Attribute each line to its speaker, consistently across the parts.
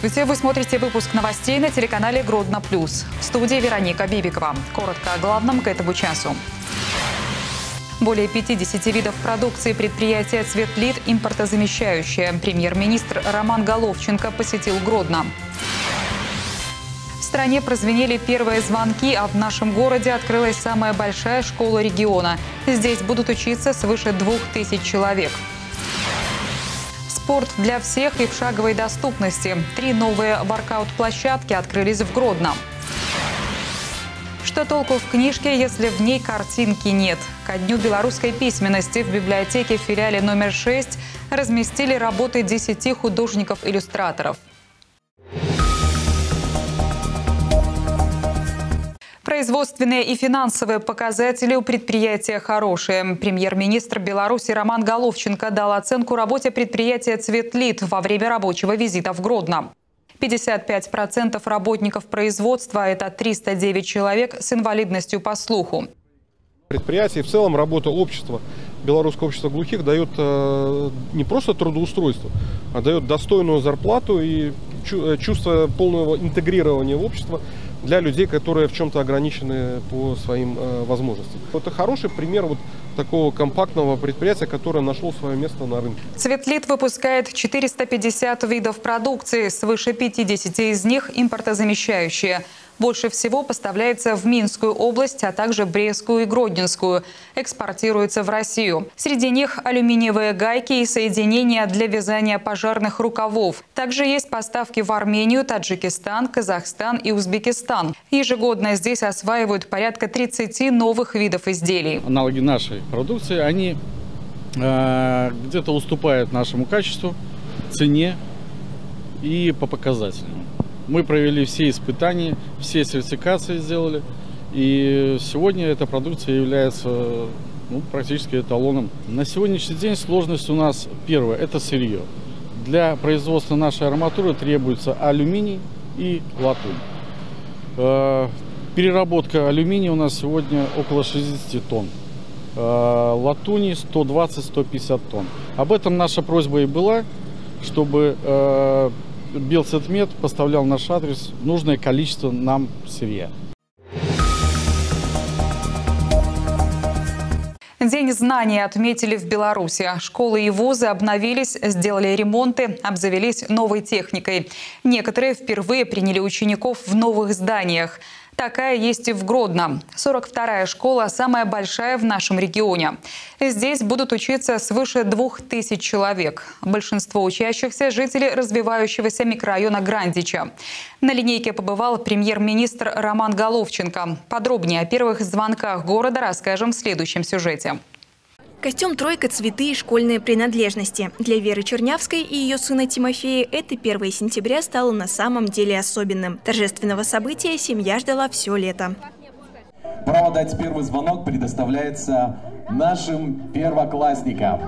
Speaker 1: Здравствуйте! Вы смотрите выпуск новостей на телеканале Гродно Плюс. В студии Вероника Бибикова. Коротко о главном к этому часу. Более 50 видов продукции предприятия «Цветлит» импортозамещающее. Премьер-министр Роман Головченко посетил Гродно. В стране прозвенели первые звонки, а в нашем городе открылась самая большая школа региона. Здесь будут учиться свыше двух тысяч человек. Спорт для всех и в шаговой доступности. Три новые воркаут-площадки открылись в Гродно. Что толку в книжке, если в ней картинки нет? Ко дню белорусской письменности в библиотеке в филиале номер 6 разместили работы 10 художников-иллюстраторов. Производственные и финансовые показатели у предприятия хорошие. Премьер-министр Беларуси Роман Головченко дал оценку работе предприятия «Цветлит» во время рабочего визита в Гродно. 55% работников производства – это 309 человек с инвалидностью по слуху.
Speaker 2: Предприятие и в целом работа общества, белорусского общества глухих дает э, не просто трудоустройство, а дает достойную зарплату и э, чувство полного интегрирования в общество для людей, которые в чем-то ограничены по своим э, возможностям. Это хороший пример вот такого компактного предприятия, которое нашло свое место на рынке.
Speaker 1: Цветлит выпускает 450 видов продукции, свыше 50 из них импортозамещающие – больше всего поставляется в Минскую область, а также Брестскую и Гродненскую. Экспортируется в Россию. Среди них алюминиевые гайки и соединения для вязания пожарных рукавов. Также есть поставки в Армению, Таджикистан, Казахстан и Узбекистан. Ежегодно здесь осваивают порядка 30 новых видов изделий.
Speaker 3: Аналоги нашей продукции, они э, где-то уступают нашему качеству, цене и по показателям. Мы провели все испытания, все сертификации сделали. И сегодня эта продукция является ну, практически эталоном. На сегодняшний день сложность у нас первая – это сырье. Для производства нашей арматуры требуется алюминий и латунь. Э, переработка алюминия у нас сегодня около 60 тонн. Э, латуни 120-150 тонн. Об этом наша просьба и была, чтобы Белцветмет поставлял наш адрес нужное количество нам сырья.
Speaker 1: День знаний отметили в Беларуси. Школы и вузы обновились, сделали ремонты, обзавелись новой техникой. Некоторые впервые приняли учеников в новых зданиях. Такая есть и в Гродно. 42-я школа самая большая в нашем регионе. Здесь будут учиться свыше двух тысяч человек. Большинство учащихся – жители развивающегося микрорайона Грандича. На линейке побывал премьер-министр Роман Головченко. Подробнее о первых звонках города расскажем в следующем сюжете.
Speaker 4: Костюм «Тройка», цветы и школьные принадлежности. Для Веры Чернявской и ее сына Тимофея это 1 сентября стало на самом деле особенным. Торжественного события семья ждала все лето.
Speaker 5: Право дать первый звонок предоставляется нашим первоклассникам.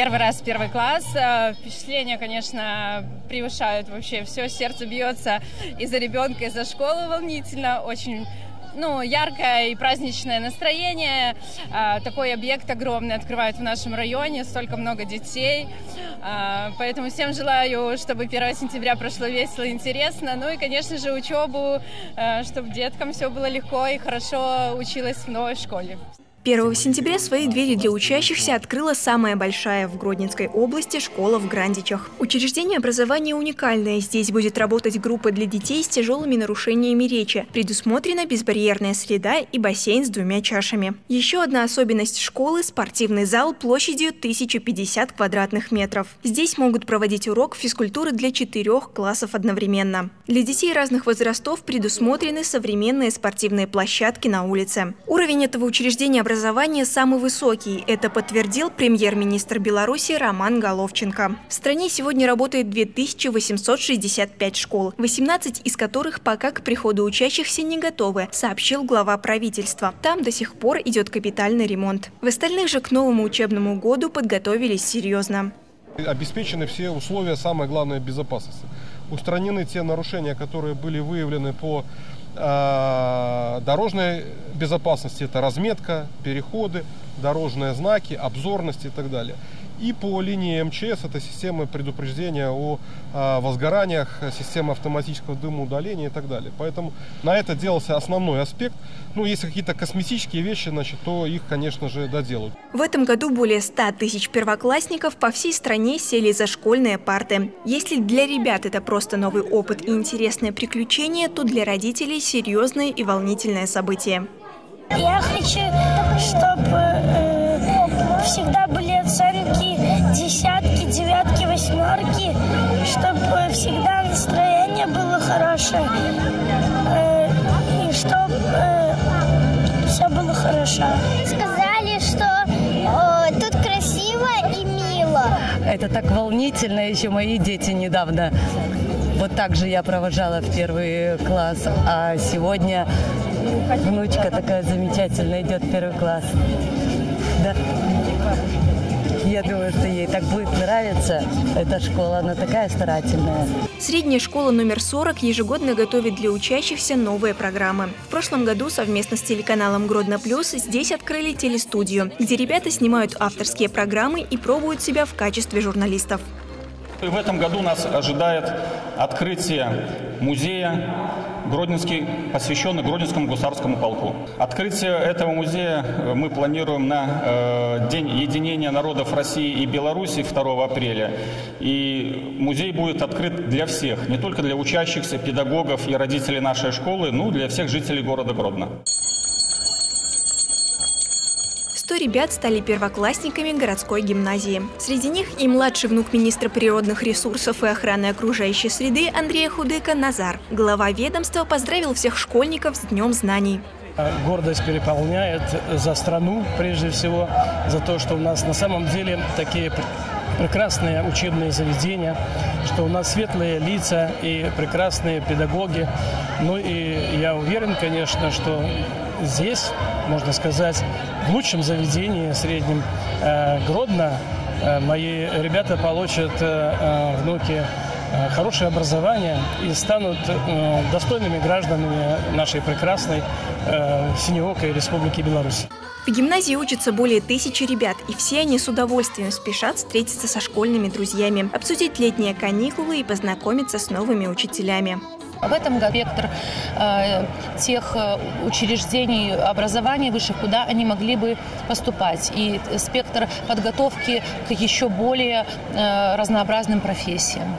Speaker 6: Первый раз первый класс. Э, впечатления, конечно, превышают вообще все. Сердце бьется из-за ребенка, из-за школы волнительно. Очень ну, яркое и праздничное настроение. Э, такой объект огромный открывают в нашем районе, столько много детей. Э, поэтому всем желаю, чтобы 1 сентября прошло весело и интересно. Ну и, конечно же, учебу, чтобы деткам все было легко и хорошо училась в новой школе.
Speaker 4: 1 сентября свои двери для учащихся открыла самая большая в Гродненской области школа в Грандичах. Учреждение образования уникальное. Здесь будет работать группа для детей с тяжелыми нарушениями речи. Предусмотрена безбарьерная среда и бассейн с двумя чашами. Еще одна особенность школы – спортивный зал площадью 1050 квадратных метров. Здесь могут проводить урок физкультуры для четырех классов одновременно. Для детей разных возрастов предусмотрены современные спортивные площадки на улице. Уровень этого учреждения образования самый высокий. Это подтвердил премьер-министр Беларуси Роман Головченко. В стране сегодня работает 2865 школ, 18 из которых пока к приходу учащихся не готовы, сообщил глава правительства. Там до сих пор идет капитальный ремонт. В остальных же к новому учебному году подготовились серьезно.
Speaker 2: Обеспечены все условия, самое главное, безопасности. Устранены те нарушения, которые были выявлены по дорожной безопасности. Это разметка, переходы, дорожные знаки, обзорность и так далее. И по линии МЧС это система предупреждения о а, возгораниях, система автоматического дымоудаления и так далее. Поэтому на это делался основной аспект. Ну, если какие-то косметические вещи, значит, то их, конечно же, доделают.
Speaker 4: В этом году более 100 тысяч первоклассников по всей стране сели за школьные парты. Если для ребят это просто новый опыт и интересное приключение, то для родителей серьезное и волнительное событие.
Speaker 7: Я хочу, чтобы э, всегда были оценки десятки, девятки, восьмерки, чтобы всегда настроение было хорошее э, и чтобы э, все было хорошо.
Speaker 8: Сказали, что э, тут красиво и мило.
Speaker 9: Это так волнительно, еще мои дети недавно. Вот так же я провожала в первый класс, а сегодня внучка такая замечательная идет в первый класс. Да. Я думаю, что ей так будет нравиться. Эта школа, она такая старательная.
Speaker 4: Средняя школа номер 40 ежегодно готовит для учащихся новые программы. В прошлом году совместно с телеканалом «Гродно Плюс» здесь открыли телестудию, где ребята снимают авторские программы и пробуют себя в качестве журналистов.
Speaker 10: И в этом году нас ожидает открытие музея Гродненский, посвященный Гродненскому гусарскому полку. Открытие этого музея э, мы планируем на э, День единения народов России и Беларуси 2 апреля. И музей будет открыт для всех, не только для учащихся, педагогов и родителей нашей школы, но и для всех жителей города Гродно.
Speaker 4: Ребят стали первоклассниками городской гимназии. Среди них и младший внук министра природных ресурсов и охраны окружающей среды Андрея Худыка Назар. Глава ведомства поздравил всех школьников с Днем знаний.
Speaker 11: Гордость переполняет за страну, прежде всего, за то, что у нас на самом деле такие прекрасные учебные заведения, что у нас светлые лица и прекрасные педагоги. Ну и я уверен, конечно, что здесь, можно сказать, в лучшем заведении среднем э, Гродно э, мои ребята получат э, внуки хорошее образование и станут достойными гражданами нашей прекрасной синеокой Республики Беларусь.
Speaker 4: В гимназии учатся более тысячи ребят, и все они с удовольствием спешат встретиться со школьными друзьями, обсудить летние каникулы и познакомиться с новыми учителями.
Speaker 12: В этом году спектр э, тех э, учреждений образования высших, куда они могли бы поступать. И спектр подготовки к еще более э, разнообразным профессиям.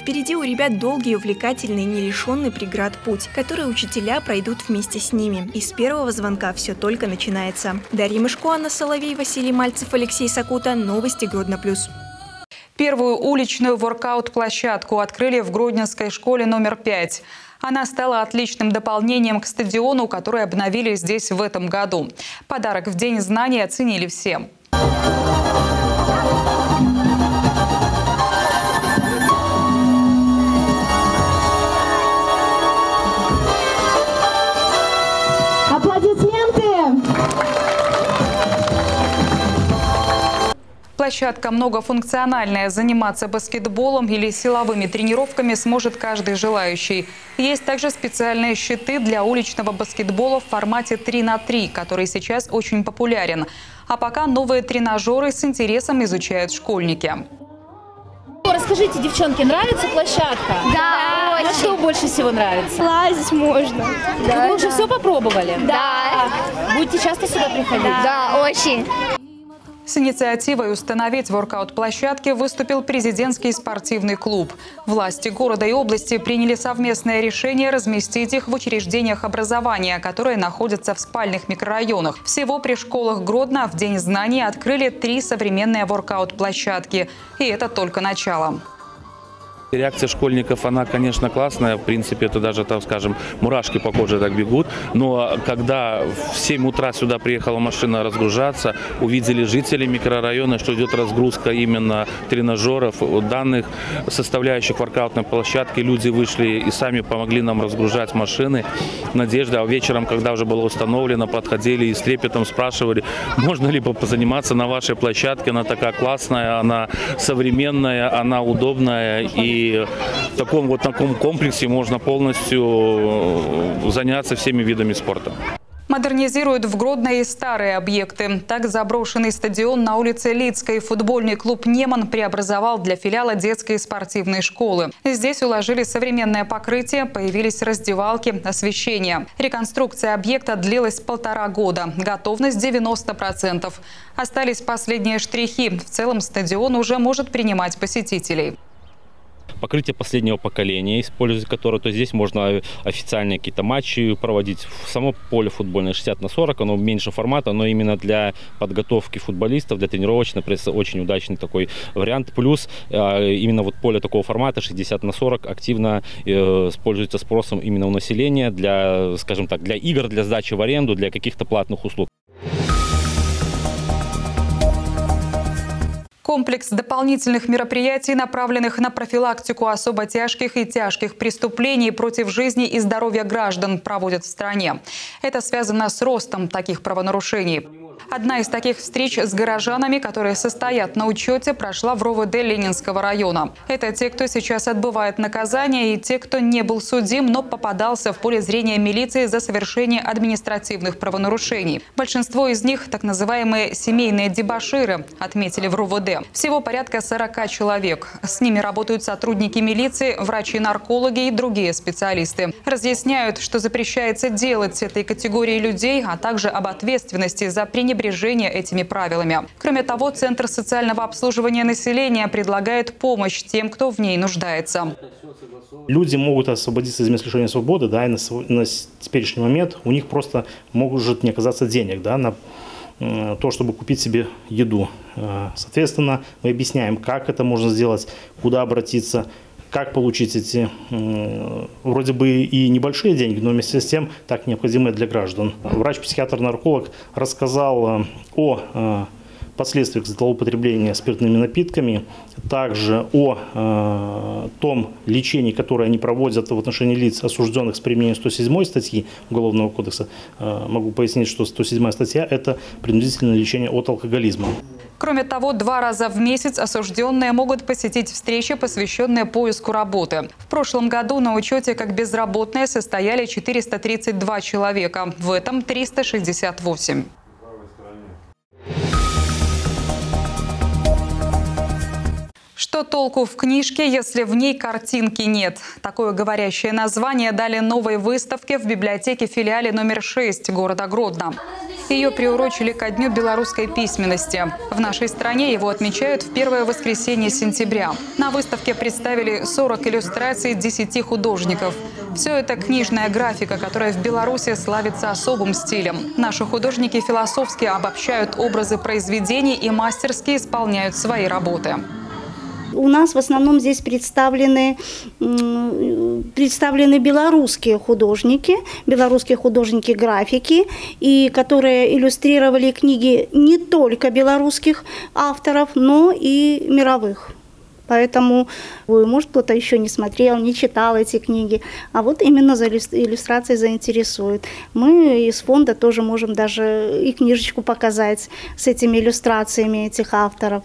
Speaker 4: Впереди у ребят долгий, увлекательный, не лишенный преград путь, который учителя пройдут вместе с ними. И с первого звонка все только начинается. Дарья Мышко, Анна Соловей, Василий Мальцев, Алексей Сакута. Новости Гродно Плюс.
Speaker 1: Первую уличную воркаут-площадку открыли в Гродненской школе номер 5. Она стала отличным дополнением к стадиону, который обновили здесь в этом году. Подарок в День знаний оценили всем. Площадка многофункциональная. Заниматься баскетболом или силовыми тренировками сможет каждый желающий. Есть также специальные щиты для уличного баскетбола в формате 3 на 3, который сейчас очень популярен. А пока новые тренажеры с интересом изучают школьники.
Speaker 13: Расскажите, девчонки, нравится площадка?
Speaker 8: Да,
Speaker 13: очень. А что больше всего нравится?
Speaker 8: Лазить можно.
Speaker 13: Да, Вы уже все попробовали?
Speaker 8: Да.
Speaker 13: Будете часто сюда приходить?
Speaker 8: Да, очень.
Speaker 1: С инициативой установить воркаут-площадки выступил президентский спортивный клуб. Власти города и области приняли совместное решение разместить их в учреждениях образования, которые находятся в спальных микрорайонах. Всего при школах Гродно в День знаний открыли три современные воркаут-площадки. И это только начало.
Speaker 14: Реакция школьников, она, конечно, классная. В принципе, это даже, там, скажем, мурашки по коже так бегут. Но когда в 7 утра сюда приехала машина разгружаться, увидели жители микрорайона, что идет разгрузка именно тренажеров, данных составляющих воркаутной площадки, люди вышли и сами помогли нам разгружать машины. Надежда, а вечером, когда уже было установлено, подходили и с трепетом спрашивали, можно ли позаниматься на вашей площадке, она такая классная, она современная, она удобная и В таком вот таком комплексе можно полностью заняться всеми видами спорта.
Speaker 1: Модернизируют в Гродно и старые объекты. Так заброшенный стадион на улице Лицкой футбольный клуб «Неман» преобразовал для филиала детской спортивной школы. Здесь уложили современное покрытие, появились раздевалки, освещение. Реконструкция объекта длилась полтора года. Готовность 90%. Остались последние штрихи. В целом стадион уже может принимать посетителей
Speaker 15: покрытие последнего поколения, использовать которое, то здесь можно официальные какие-то матчи проводить. Само поле футбольное 60 на 40, оно меньше формата, но именно для подготовки футболистов, для тренировочной прессы очень удачный такой вариант. Плюс а, именно вот поле такого формата 60 на 40 активно э, используется спросом именно у населения для, скажем так, для игр, для сдачи в аренду, для каких-то платных услуг.
Speaker 1: Комплекс дополнительных мероприятий, направленных на профилактику особо тяжких и тяжких преступлений против жизни и здоровья граждан, проводят в стране. Это связано с ростом таких правонарушений. Одна из таких встреч с горожанами, которые состоят на учете, прошла в РОВД Ленинского района. Это те, кто сейчас отбывает наказание, и те, кто не был судим, но попадался в поле зрения милиции за совершение административных правонарушений. Большинство из них – так называемые семейные дебаширы, отметили в РОВД. Всего порядка 40 человек. С ними работают сотрудники милиции, врачи-наркологи и другие специалисты. Разъясняют, что запрещается делать этой категорией людей, а также об ответственности за принятие пренебрежение этими правилами. Кроме того, Центр социального обслуживания населения предлагает помощь тем, кто в ней нуждается.
Speaker 16: Люди могут освободиться из мест лишения свободы, да, и на, на теперешний момент у них просто может не оказаться денег, да, на то, чтобы купить себе еду. Э, соответственно, мы объясняем, как это можно сделать, куда обратиться, как получить эти вроде бы и небольшие деньги, но вместе с тем так необходимые для граждан. Врач-психиатр-нарколог рассказал э, о э, последствиях злоупотребления спиртными напитками, также о э, том лечении, которое они проводят в отношении лиц, осужденных с применением 107 статьи Уголовного кодекса. Э, могу пояснить, что 107 статья – это принудительное лечение от алкоголизма.
Speaker 1: Кроме того, два раза в месяц осужденные могут посетить встречи, посвященные поиску работы. В прошлом году на учете как безработные состояли 432 человека, в этом 368. Что толку в книжке, если в ней картинки нет? Такое говорящее название дали новой выставке в библиотеке филиале номер 6 города Гродно. Ее приурочили ко Дню белорусской письменности. В нашей стране его отмечают в первое воскресенье сентября. На выставке представили 40 иллюстраций 10 художников. Все это книжная графика, которая в Беларуси славится особым стилем. Наши художники философски обобщают образы произведений и мастерски исполняют свои работы.
Speaker 17: У нас в основном здесь представлены, представлены белорусские художники, белорусские художники-графики, и которые иллюстрировали книги не только белорусских авторов, но и мировых. Поэтому, может, кто-то еще не смотрел, не читал эти книги, а вот именно за иллюстрацией заинтересует. Мы из фонда тоже можем даже и книжечку показать с этими иллюстрациями этих авторов.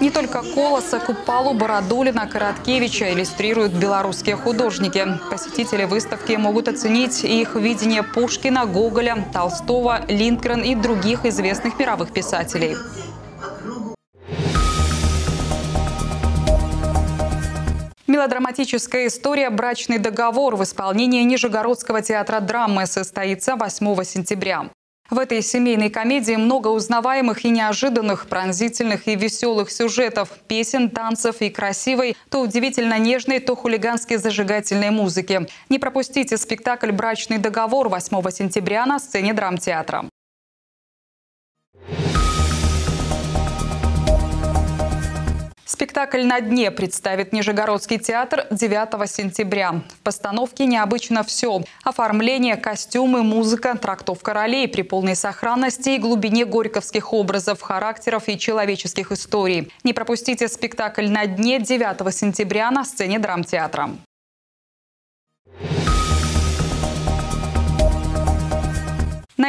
Speaker 1: Не только Колоса, Купалу, Бородулина, Короткевича иллюстрируют белорусские художники. Посетители выставки могут оценить их видение Пушкина, Гоголя, Толстого, Линдгрен и других известных мировых писателей. Мелодраматическая история «Брачный договор» в исполнении Нижегородского театра драмы состоится 8 сентября. В этой семейной комедии много узнаваемых и неожиданных, пронзительных и веселых сюжетов, песен, танцев и красивой, то удивительно нежной, то хулигански зажигательной музыки. Не пропустите спектакль «Брачный договор» 8 сентября на сцене драмтеатра. Спектакль «На дне» представит Нижегородский театр 9 сентября. В постановке необычно все. Оформление, костюмы, музыка, трактовка ролей при полной сохранности и глубине горьковских образов, характеров и человеческих историй. Не пропустите спектакль «На дне» 9 сентября на сцене драмтеатра.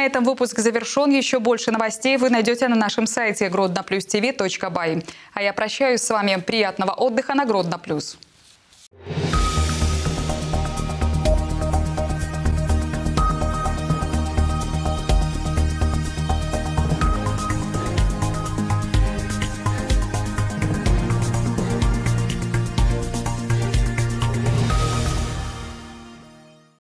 Speaker 1: На этом выпуск завершен. Еще больше новостей вы найдете на нашем сайте grodnaplustv.by. А я прощаюсь с вами. Приятного отдыха на Гродно Плюс.